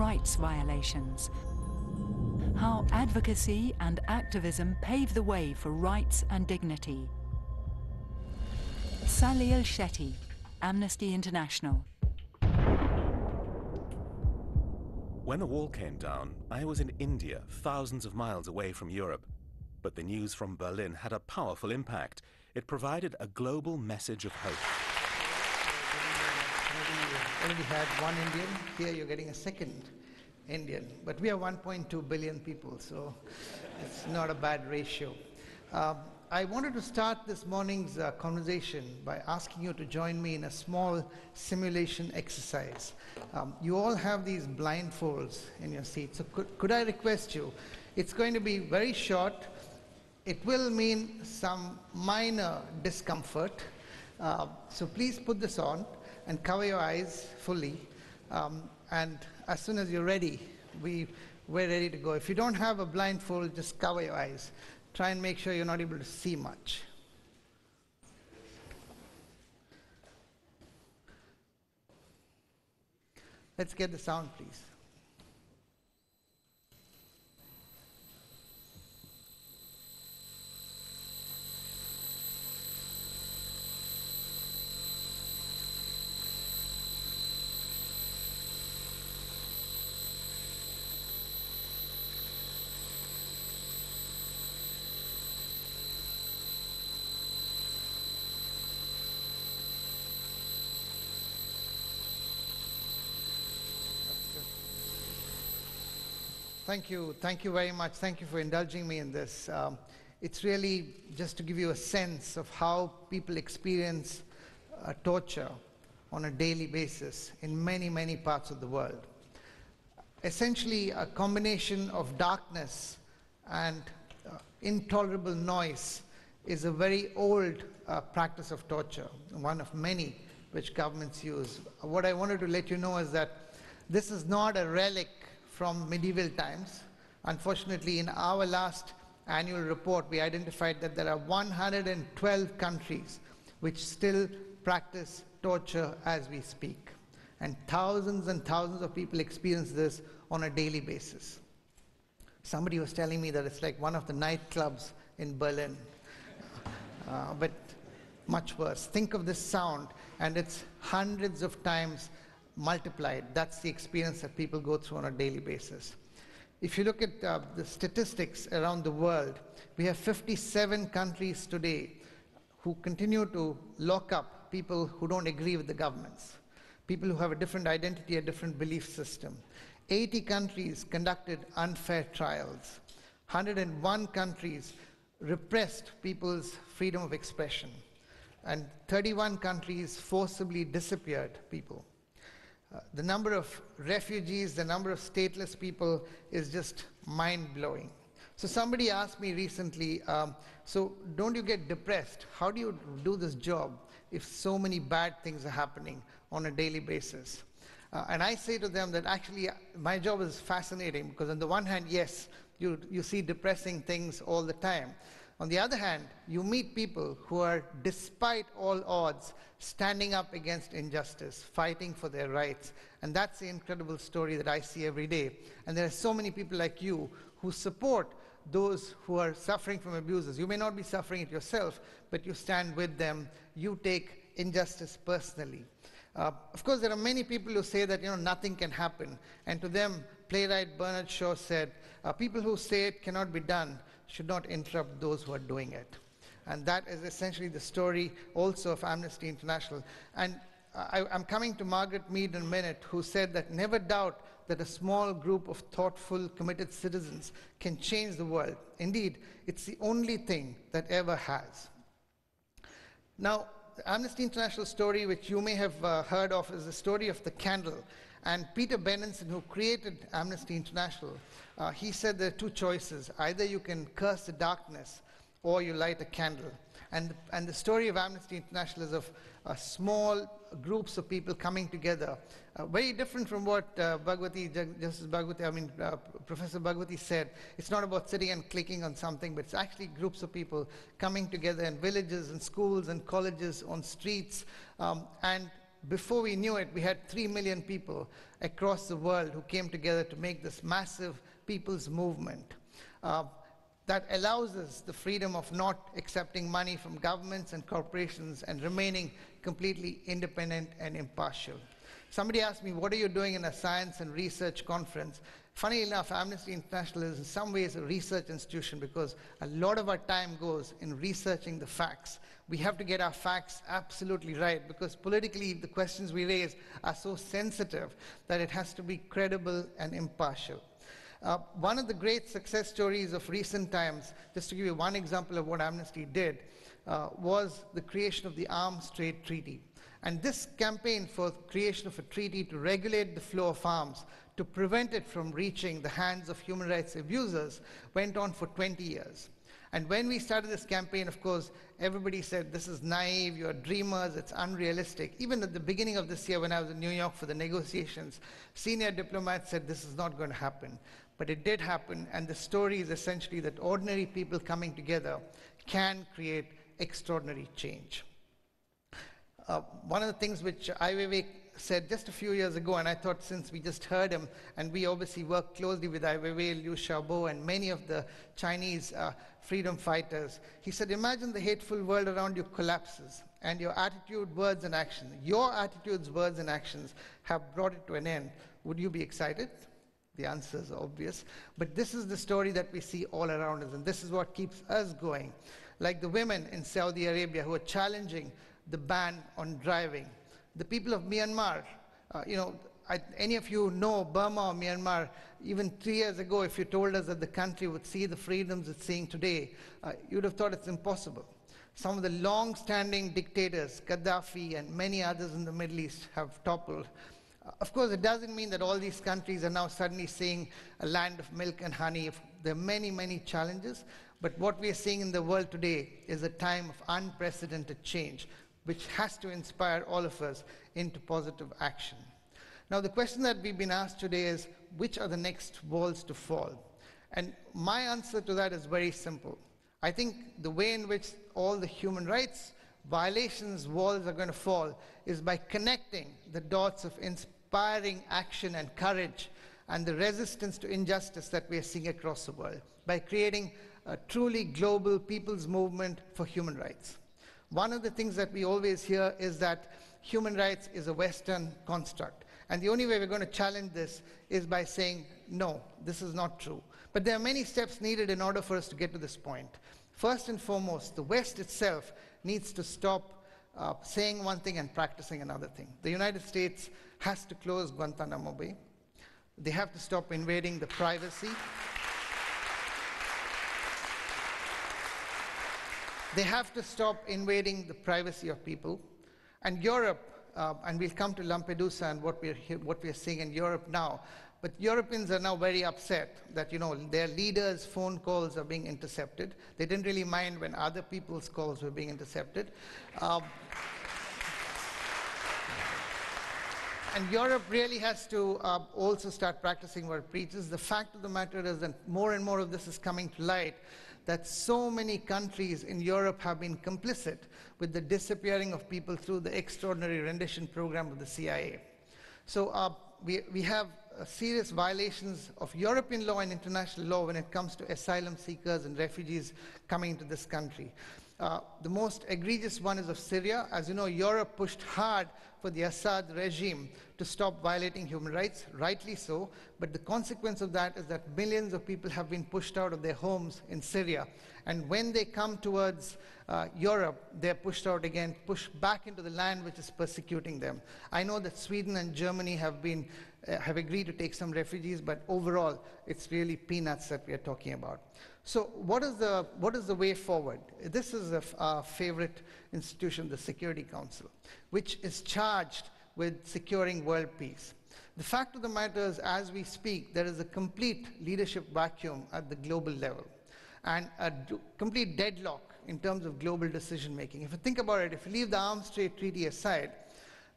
rights violations. How advocacy and activism pave the way for rights and dignity. Salil Shetty, Amnesty International. When the wall came down, I was in India, thousands of miles away from Europe. But the news from Berlin had a powerful impact. It provided a global message of hope. Already had one Indian, here you're getting a second Indian. But we are 1.2 billion people, so it's not a bad ratio. Um, I wanted to start this morning's uh, conversation by asking you to join me in a small simulation exercise. Um, you all have these blindfolds in your seats, so could, could I request you? It's going to be very short. It will mean some minor discomfort. Uh, so please put this on and cover your eyes fully. Um, and as soon as you're ready, we, we're ready to go. If you don't have a blindfold, just cover your eyes. Try and make sure you're not able to see much. Let's get the sound, please. Thank you. Thank you very much. Thank you for indulging me in this. Um, it's really just to give you a sense of how people experience uh, torture on a daily basis in many, many parts of the world. Essentially, a combination of darkness and uh, intolerable noise is a very old uh, practice of torture, one of many which governments use. What I wanted to let you know is that this is not a relic from medieval times. Unfortunately, in our last annual report, we identified that there are 112 countries which still practice torture as we speak. And thousands and thousands of people experience this on a daily basis. Somebody was telling me that it's like one of the nightclubs in Berlin. Uh, but much worse. Think of this sound, and it's hundreds of times multiplied. That's the experience that people go through on a daily basis. If you look at uh, the statistics around the world, we have 57 countries today who continue to lock up people who don't agree with the governments, people who have a different identity, a different belief system. 80 countries conducted unfair trials. 101 countries repressed people's freedom of expression. And 31 countries forcibly disappeared people. Uh, the number of refugees, the number of stateless people is just mind blowing. So, somebody asked me recently, um, so don't you get depressed? How do you do this job if so many bad things are happening on a daily basis? Uh, and I say to them that actually uh, my job is fascinating because, on the one hand, yes, you, you see depressing things all the time. On the other hand, you meet people who are, despite all odds, standing up against injustice, fighting for their rights. And that's the incredible story that I see every day. And there are so many people like you who support those who are suffering from abuses. You may not be suffering it yourself, but you stand with them. You take injustice personally. Uh, of course, there are many people who say that you know nothing can happen, and to them, playwright Bernard Shaw said, uh, "People who say it cannot be done should not interrupt those who are doing it. And that is essentially the story also of Amnesty International. And I, am coming to Margaret Mead in a minute, who said that never doubt that a small group of thoughtful, committed citizens can change the world. Indeed, it's the only thing that ever has. Now, the Amnesty International story, which you may have uh, heard of, is the story of the candle. And Peter Benenson, who created Amnesty International, uh, he said there are two choices. Either you can curse the darkness or you light a candle. And, and the story of Amnesty International is of uh, small groups of people coming together. Uh, very different from what uh, Bhagwati, Justice Bhagwati, I mean, uh, Professor Bhagwati said. It's not about sitting and clicking on something, but it's actually groups of people coming together in villages and schools and colleges, on streets, um, and before we knew it, we had 3 million people across the world who came together to make this massive people's movement. Uh, that allows us the freedom of not accepting money from governments and corporations and remaining completely independent and impartial. Somebody asked me, what are you doing in a science and research conference? Funny enough, Amnesty International is in some ways a research institution because a lot of our time goes in researching the facts. We have to get our facts absolutely right because politically the questions we raise are so sensitive that it has to be credible and impartial. Uh, one of the great success stories of recent times, just to give you one example of what Amnesty did, uh, was the creation of the Arms Trade Treaty. And this campaign for creation of a treaty to regulate the flow of arms, to prevent it from reaching the hands of human rights abusers, went on for 20 years. And when we started this campaign, of course, everybody said, this is naive, you're dreamers, it's unrealistic. Even at the beginning of this year, when I was in New York for the negotiations, senior diplomats said this is not going to happen. But it did happen, and the story is essentially that ordinary people coming together can create extraordinary change. Uh, one of the things which Ai Weiwei said just a few years ago, and I thought since we just heard him, and we obviously work closely with Ai Weiwei, Liu Xiaobo, and many of the Chinese uh, freedom fighters, he said, imagine the hateful world around you collapses, and your attitude, words, and actions, your attitudes, words, and actions have brought it to an end. Would you be excited? The answer is obvious. But this is the story that we see all around us, and this is what keeps us going. Like the women in Saudi Arabia who are challenging the ban on driving. The people of Myanmar, uh, you know, I, any of you know Burma or Myanmar, even three years ago, if you told us that the country would see the freedoms it's seeing today, uh, you'd have thought it's impossible. Some of the long-standing dictators, Gaddafi and many others in the Middle East, have toppled. Uh, of course, it doesn't mean that all these countries are now suddenly seeing a land of milk and honey. There are many, many challenges. But what we are seeing in the world today is a time of unprecedented change which has to inspire all of us into positive action. Now, the question that we've been asked today is which are the next walls to fall? And my answer to that is very simple. I think the way in which all the human rights violations walls are going to fall is by connecting the dots of inspiring action and courage and the resistance to injustice that we are seeing across the world, by creating a truly global people's movement for human rights. One of the things that we always hear is that human rights is a Western construct. And the only way we're going to challenge this is by saying, no, this is not true. But there are many steps needed in order for us to get to this point. First and foremost, the West itself needs to stop uh, saying one thing and practicing another thing. The United States has to close Guantanamo Bay. They have to stop invading the privacy. They have to stop invading the privacy of people. And Europe, uh, and we'll come to Lampedusa and what we're, what we're seeing in Europe now, but Europeans are now very upset that, you know, their leaders' phone calls are being intercepted. They didn't really mind when other people's calls were being intercepted. Um, and Europe really has to uh, also start practicing what it preaches. The fact of the matter is that more and more of this is coming to light that so many countries in Europe have been complicit with the disappearing of people through the extraordinary rendition program of the CIA. So uh, we, we have uh, serious violations of European law and international law when it comes to asylum seekers and refugees coming into this country. Uh, the most egregious one is of Syria. As you know, Europe pushed hard for the Assad regime to stop violating human rights, rightly so, but the consequence of that is that millions of people have been pushed out of their homes in Syria. And when they come towards uh, Europe, they're pushed out again, pushed back into the land which is persecuting them. I know that Sweden and Germany have, been, Uh, have agreed to take some refugees, but overall, it's really peanuts that we are talking about. So what is the, what is the way forward? This is a, our favorite institution, the Security Council, which is charged with securing world peace. The fact of the matter is, as we speak, there is a complete leadership vacuum at the global level and a complete deadlock in terms of global decision making. If you think about it, if you leave the Arms Trade Treaty aside,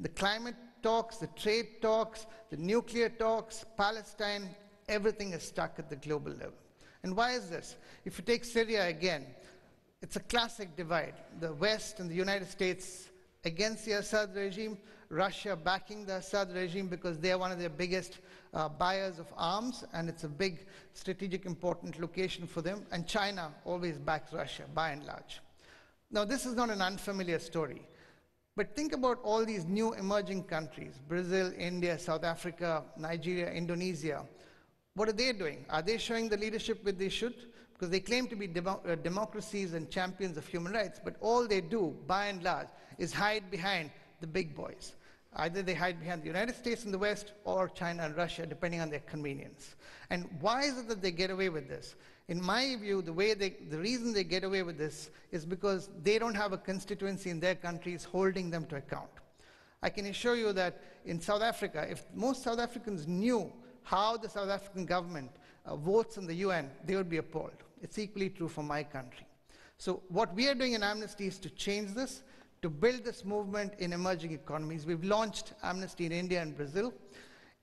the climate talks, the trade talks, the nuclear talks, Palestine, everything is stuck at the global level. And why is this? If you take Syria again, it's a classic divide. The West and the United States against the Assad regime, Russia backing the Assad regime because they are one of their biggest uh, buyers of arms, and it's a big strategic important location for them. And China always backs Russia, by and large. Now, this is not an unfamiliar story. But think about all these new emerging countries Brazil, India, South Africa, Nigeria, Indonesia. What are they doing? Are they showing the leadership that they should? Because they claim to be demo uh, democracies and champions of human rights, but all they do, by and large, is hide behind the big boys. Either they hide behind the United States and the West or China and Russia, depending on their convenience. And why is it that they get away with this? In my view, the, way they, the reason they get away with this is because they don't have a constituency in their countries holding them to account. I can assure you that in South Africa, if most South Africans knew how the South African government uh, votes in the UN, they would be appalled. It's equally true for my country. So what we are doing in Amnesty is to change this to build this movement in emerging economies. We've launched Amnesty in India and Brazil.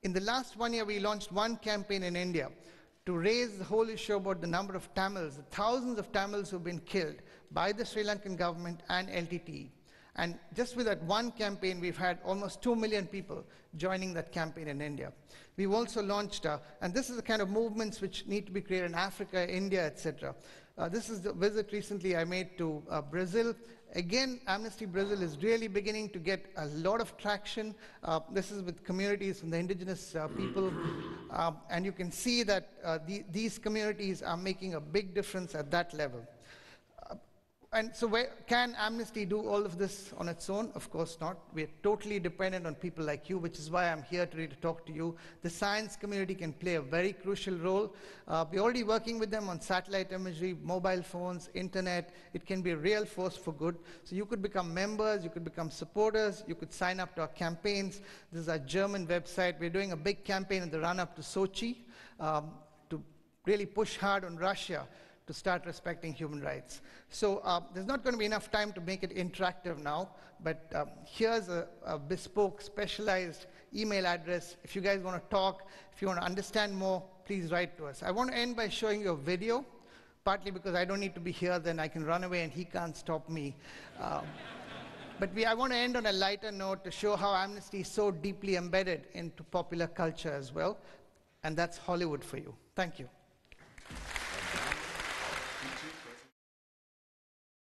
In the last one year, we launched one campaign in India to raise the whole issue about the number of Tamils, the thousands of Tamils who've been killed by the Sri Lankan government and LTTE. And just with that one campaign, we've had almost 2 million people joining that campaign in India. We've also launched, uh, and this is the kind of movements which need to be created in Africa, India, etc. Uh, this is the visit recently I made to uh, Brazil Again, Amnesty Brazil is really beginning to get a lot of traction. Uh, this is with communities and the indigenous uh, people. Uh, and you can see that uh, the, these communities are making a big difference at that level and so where, can Amnesty do all of this on its own? Of course not. We're totally dependent on people like you, which is why I'm here today to talk to you. The science community can play a very crucial role. Uh, we're already working with them on satellite imagery, mobile phones, internet. It can be a real force for good. So you could become members, you could become supporters, you could sign up to our campaigns. This is our German website. We're doing a big campaign in the run-up to Sochi um, to really push hard on Russia to start respecting human rights. So uh, there's not going to be enough time to make it interactive now, but um, here's a, a, bespoke, specialized email address. If you guys want to talk, if you want to understand more, please write to us. I want to end by showing you a video, partly because I don't need to be here, then I can run away and he can't stop me. Um, but we, I want to end on a lighter note to show how Amnesty is so deeply embedded into popular culture as well, and that's Hollywood for you. Thank you.